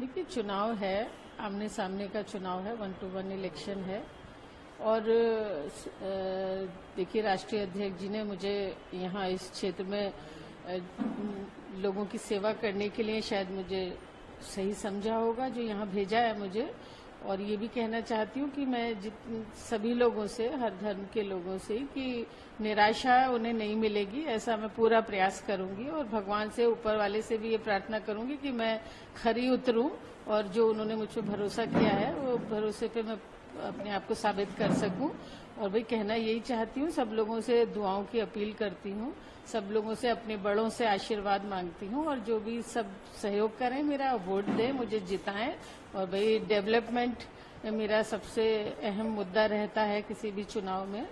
देखिए, चुनाव है, आमने सामने का चुनाव है वन टू वन इलेक्शन है। और देखिए, राष्ट्रीय अध्यक्ष जी ने मुझे यहाँ इस क्षेत्र में लोगों की सेवा करने के लिए शायद मुझे सही समझा होगा, जो यहाँ भेजा है मुझे। और ये भी कहना चाहती हूँ कि मैं जित, सभी लोगों से, हर धर्म के लोगों से कि निराशा उन्हें नहीं मिलेगी, ऐसा मैं पूरा प्रयास करूँगी और भगवान से ऊपर वाले से भी ये प्रार्थना करूँगी कि मैं खरी उतरूं और जो उन्होंने मुझ पर भरोसा किया है, वो भरोसे पे मैं अपने आप को साबित कर सकूँ। और भाई, कहना यही चाहती हूँ, सब लोगों से दुआओं की अपील करती हूँ, सब लोगों से अपने बड़ों से आशीर्वाद मांगती हूँ, और जो भी सब सहयोग करें, मेरा वोट दें, मुझे जिताएँ। और भाई, डेवलपमेंट मेरा सबसे अहम मुद्दा रहता है किसी भी चुनाव में।